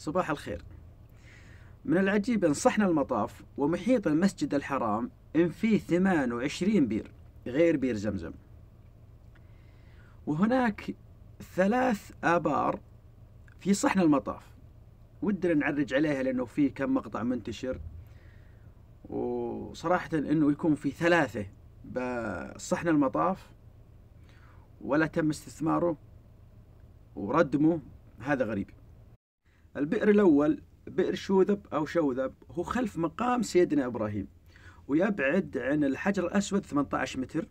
صباح الخير. من العجيب أن صحن المطاف ومحيط المسجد الحرام إن فيه 28 بير غير بير زمزم. وهناك ثلاث آبار في صحن المطاف. ودنا نعرج عليها لأنه في كم مقطع منتشر. وصراحة أنه يكون في ثلاثة بصحن المطاف. ولا تم استثماره وردمه هذا غريب. البئر الأول بئر شوذب أو شوذب هو خلف مقام سيدنا إبراهيم ويبعد عن الحجر الأسود 18 متر.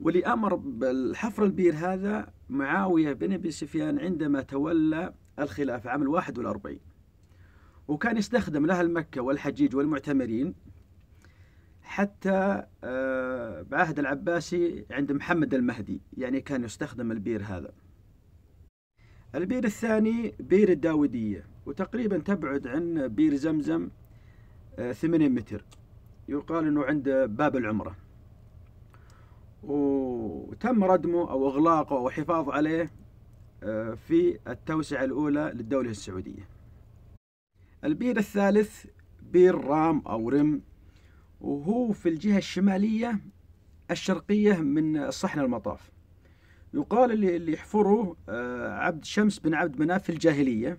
واللي أمر بالحفر البير هذا معاوية بن أبي سفيان عندما تولى الخلافة عام الواحد والأربعين. وكان يستخدم لها المكة والحجيج والمعتمرين حتى آه، بعهد العباسي عند محمد المهدي يعني كان يستخدم البير هذا. البير الثاني بير الداودية وتقريبا تبعد عن بير زمزم 8 آه، متر يقال إنه عند باب العمرة وتم ردمه أو إغلاقه أو حفاظ عليه آه، في التوسعة الأولى للدولة السعودية. البير الثالث بير رام أو رم وهو في الجهة الشمالية الشرقية من صحن المطاف. يقال اللي اللي يحفره آه، عبد شمس بن عبد مناف في الجاهلية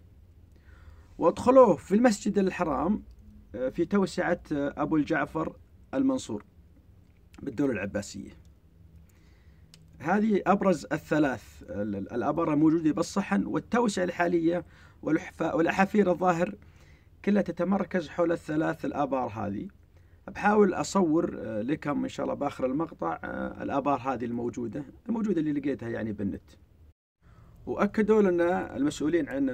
وادخلوه في المسجد الحرام آه، في توسعة أبو الجعفر المنصور بالدولة العباسية. هذه أبرز الثلاث الأبر الموجودة بالصحن والتوسعة الحالية والأحافير الظاهر كلها تتمركز حول الثلاث الآبار هذه بحاول أصور آه، لكم إن شاء الله بآخر المقطع آه، الآبار هذه الموجودة الموجودة اللي لقيتها يعني بالنت. وأكدوا لنا المسؤولين عن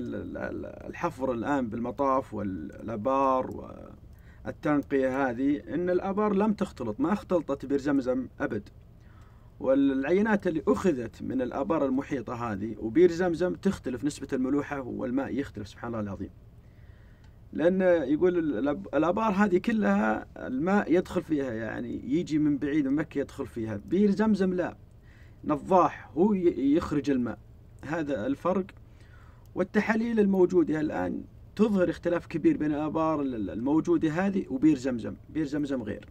الحفر الآن بالمطاف والآبار والتنقية هذه أن الآبار لم تختلط ما اختلطت بير زمزم أبد. والعينات اللي أخذت من الآبار المحيطة هذه وبير زمزم تختلف نسبة الملوحة والماء يختلف سبحان الله العظيم. لأن يقول الآبار هذه كلها الماء يدخل فيها يعني يجي من بعيد من مكة يدخل فيها. بير زمزم لا نضاح هو يخرج الماء. هذا الفرق. والتحاليل الموجودة الآن تظهر اختلاف كبير بين الآبار الموجودة هذه وبير زمزم. بير زمزم غير.